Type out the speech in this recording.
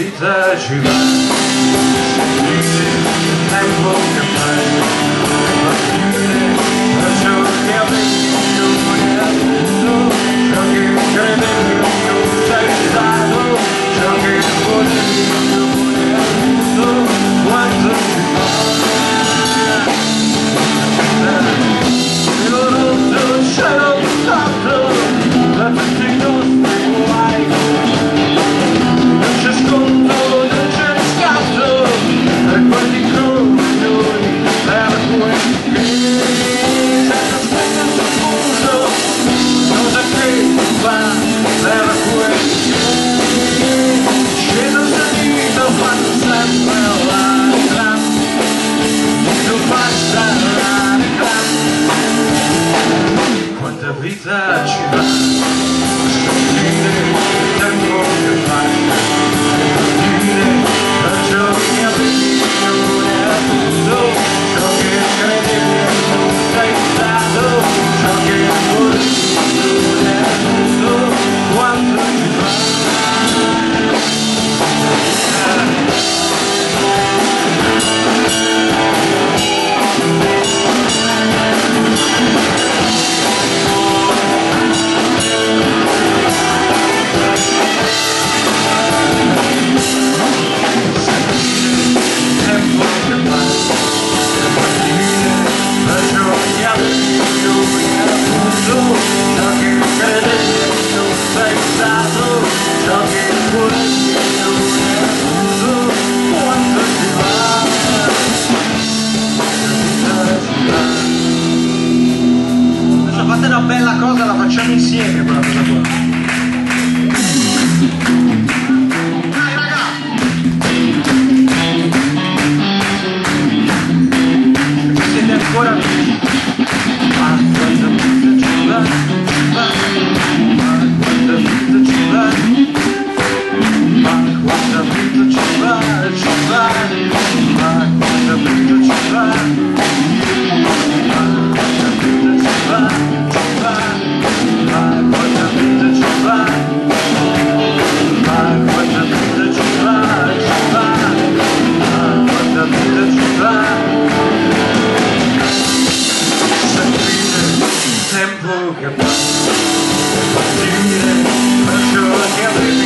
widzę zimę. Nigdy nie mogę Jesus cosa la facciamo insieme quella cosa qua. slow. You're back. Let's do this.